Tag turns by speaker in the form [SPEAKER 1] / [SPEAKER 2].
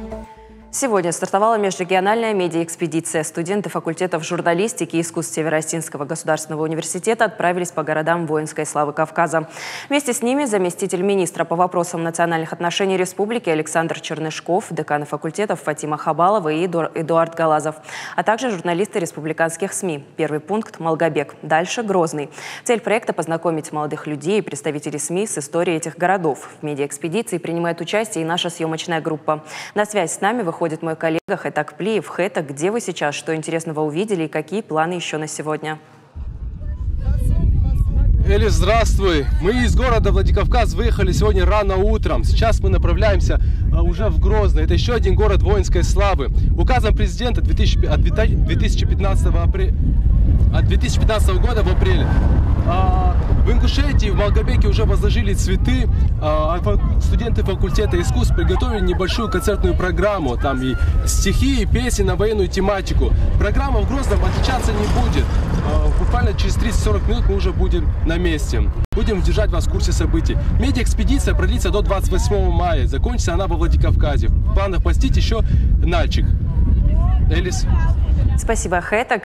[SPEAKER 1] Yeah. Сегодня стартовала межрегиональная медиаэкспедиция. Студенты факультетов журналистики и искусств Северо-Осетинского государственного университета отправились по городам воинской славы Кавказа. Вместе с ними заместитель министра по вопросам национальных отношений республики Александр Чернышков, деканы факультетов Фатима Хабалова и Эдуард Галазов, а также журналисты республиканских СМИ. Первый пункт – Малгобек. Дальше – Грозный. Цель проекта – познакомить молодых людей и представителей СМИ с историей этих городов. В медиаэкспедиции принимает участие и наша съемочная группа. На связь с нами выходит выходит мой коллега Хэтак Плиев. Хэтак, где вы сейчас? Что интересного увидели и какие планы еще на сегодня?
[SPEAKER 2] Эли, здравствуй! Мы из города Владикавказ выехали сегодня рано утром. Сейчас мы направляемся а, уже в Грозный. Это еще один город воинской славы. Указом президента 2000, от 2015 апреля от 2015 года в апреле. А, в Ингушетии, в Малгобеке уже возложили цветы. А, студенты факультета искусств приготовили небольшую концертную программу. Там и стихи, и песни на военную тематику. Программа в Грозном отличаться не будет. А, буквально через 30-40 минут мы уже будем на месте. Будем держать вас в курсе событий. Медиа-экспедиция продлится до 28 мая. Закончится она во Владикавказе. В планах посетить еще Нальчик. Элис.
[SPEAKER 1] Спасибо, Хэтак.